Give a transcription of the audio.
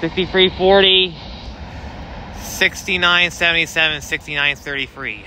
6340, 6977, 6933.